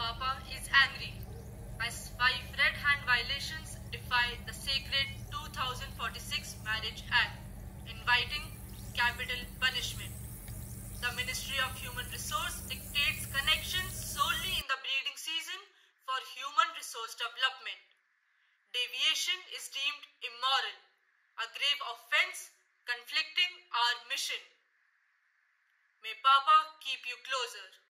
angry as five red hand violations defy the sacred 2046 Marriage Act, inviting capital punishment. The Ministry of Human Resource dictates connections solely in the breeding season for human resource development. Deviation is deemed immoral, a grave offense conflicting our mission. May Papa keep you closer.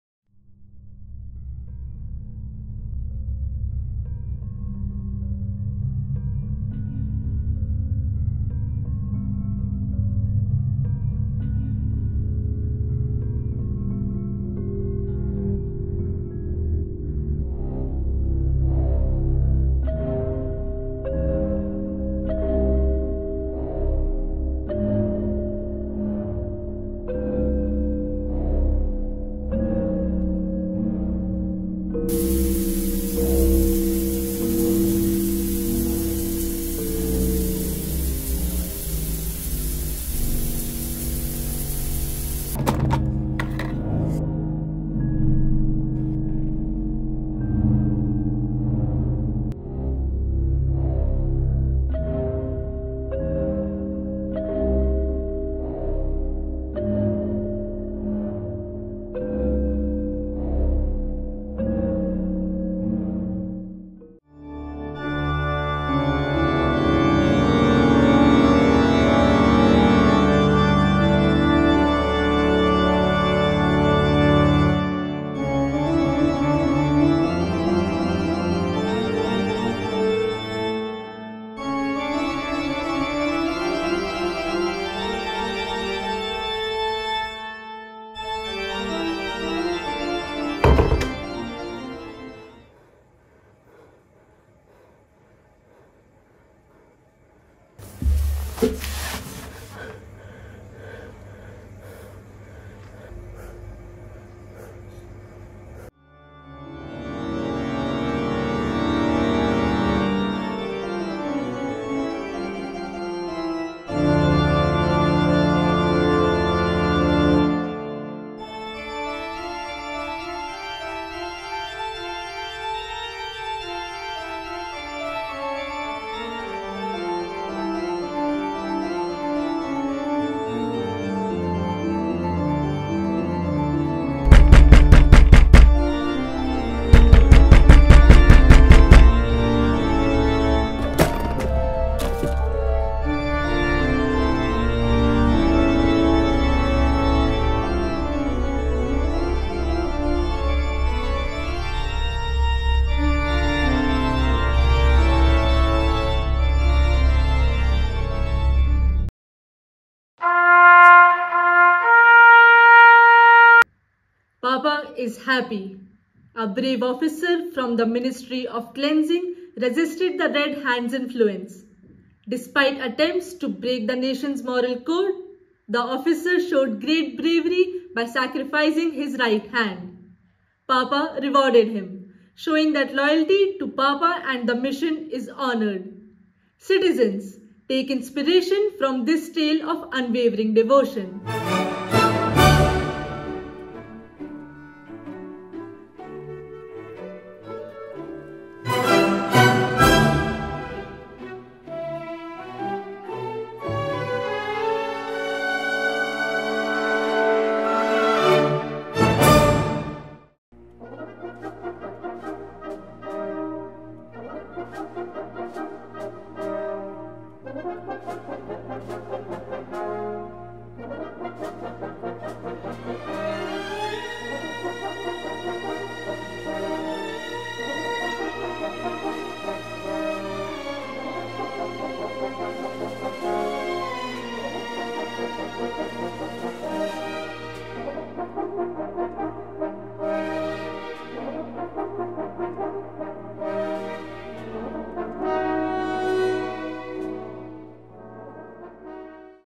Is happy. A brave officer from the Ministry of Cleansing resisted the Red Hand's influence. Despite attempts to break the nation's moral code, the officer showed great bravery by sacrificing his right hand. Papa rewarded him, showing that loyalty to Papa and the mission is honored. Citizens, take inspiration from this tale of unwavering devotion.